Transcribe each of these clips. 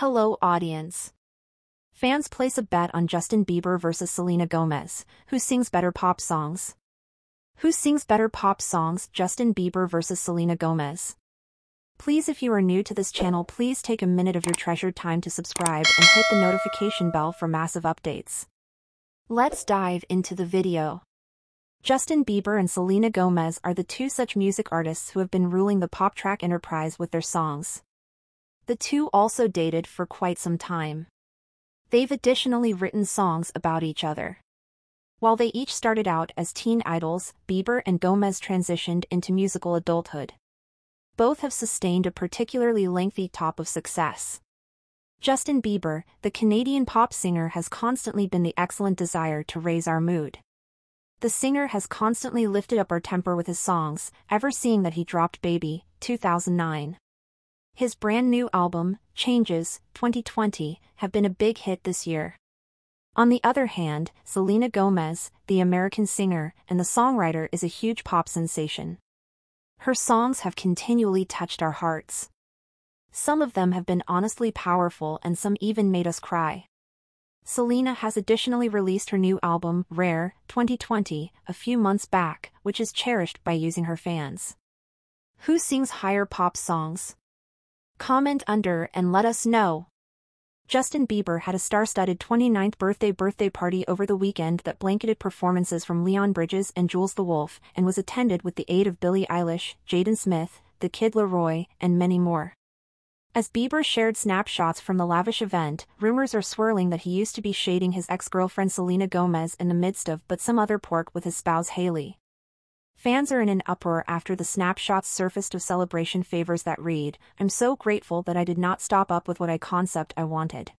Hello audience. Fans place a bet on Justin Bieber versus Selena Gomez, who sings better pop songs. Who sings better pop songs, Justin Bieber versus Selena Gomez? Please if you are new to this channel please take a minute of your treasured time to subscribe and hit the notification bell for massive updates. Let's dive into the video. Justin Bieber and Selena Gomez are the two such music artists who have been ruling the pop track enterprise with their songs. The two also dated for quite some time. They've additionally written songs about each other. While they each started out as teen idols, Bieber and Gomez transitioned into musical adulthood. Both have sustained a particularly lengthy top of success. Justin Bieber, the Canadian pop singer has constantly been the excellent desire to raise our mood. The singer has constantly lifted up our temper with his songs, ever seeing that he dropped Baby, 2009. His brand new album, Changes, 2020, have been a big hit this year. On the other hand, Selena Gomez, the American singer and the songwriter is a huge pop sensation. Her songs have continually touched our hearts. Some of them have been honestly powerful and some even made us cry. Selena has additionally released her new album, Rare, 2020, a few months back, which is cherished by using her fans. Who sings higher pop songs? Comment under and let us know. Justin Bieber had a star-studded 29th birthday birthday party over the weekend that blanketed performances from Leon Bridges and Jules the Wolf and was attended with the aid of Billie Eilish, Jaden Smith, The Kid LAROI, and many more. As Bieber shared snapshots from the lavish event, rumors are swirling that he used to be shading his ex-girlfriend Selena Gomez in the midst of but some other pork with his spouse Hailey. Fans are in an uproar after the snapshots surfaced of celebration favors that read, I'm so grateful that I did not stop up with what I concept I wanted.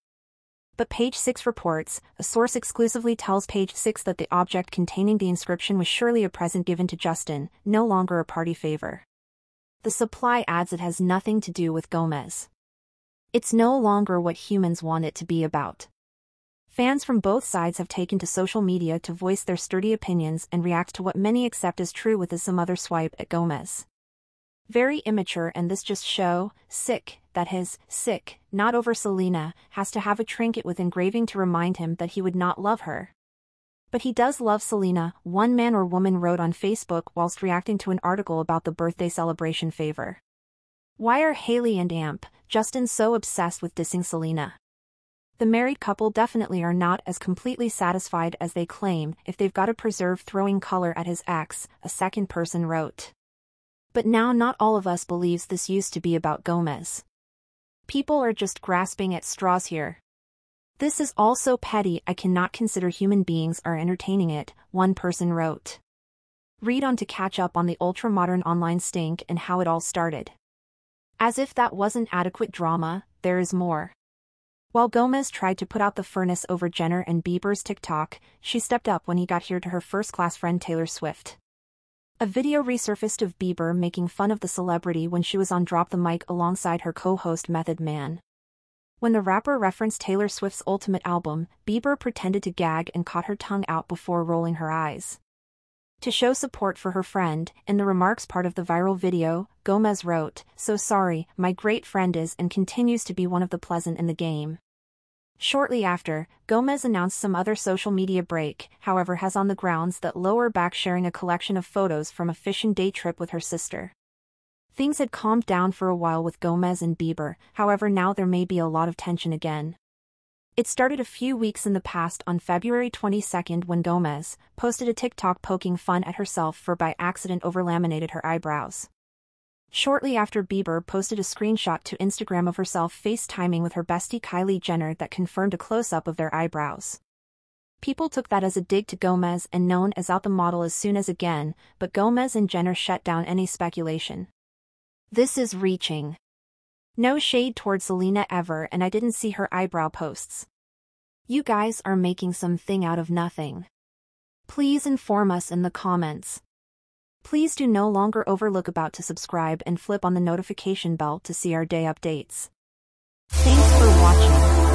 But page 6 reports, a source exclusively tells page 6 that the object containing the inscription was surely a present given to Justin, no longer a party favor. The supply adds it has nothing to do with Gomez. It's no longer what humans want it to be about. Fans from both sides have taken to social media to voice their sturdy opinions and react to what many accept as true with some other swipe at Gomez. Very immature and this just show, sick, that his, sick, not over Selena, has to have a trinket with engraving to remind him that he would not love her. But he does love Selena, one man or woman wrote on Facebook whilst reacting to an article about the birthday celebration favor. Why are Hailey and Amp, Justin so obsessed with dissing Selena? The married couple definitely are not as completely satisfied as they claim if they've got to preserve throwing color at his ex, a second person wrote. But now not all of us believes this used to be about Gomez. People are just grasping at straws here. This is all so petty I cannot consider human beings are entertaining it, one person wrote. Read on to catch up on the ultra-modern online stink and how it all started. As if that wasn't adequate drama, there is more. While Gomez tried to put out the furnace over Jenner and Bieber's TikTok, she stepped up when he got here to her first-class friend Taylor Swift. A video resurfaced of Bieber making fun of the celebrity when she was on Drop the Mic alongside her co-host Method Man. When the rapper referenced Taylor Swift's Ultimate album, Bieber pretended to gag and caught her tongue out before rolling her eyes. To show support for her friend, in the remarks part of the viral video, Gomez wrote, So sorry, my great friend is and continues to be one of the pleasant in the game. Shortly after, Gomez announced some other social media break, however has on the grounds that lower back sharing a collection of photos from a fishing day trip with her sister. Things had calmed down for a while with Gomez and Bieber, however now there may be a lot of tension again. It started a few weeks in the past on February 22 when Gomez posted a TikTok poking fun at herself for by accident overlaminated her eyebrows. Shortly after Bieber posted a screenshot to Instagram of herself FaceTiming with her bestie Kylie Jenner that confirmed a close-up of their eyebrows. People took that as a dig to Gomez and known as out the model as soon as again, but Gomez and Jenner shut down any speculation. This is reaching. No shade towards Selena ever and I didn't see her eyebrow posts. You guys are making something out of nothing. Please inform us in the comments. Please do no longer overlook about to subscribe and flip on the notification bell to see our day updates. Thanks for watching.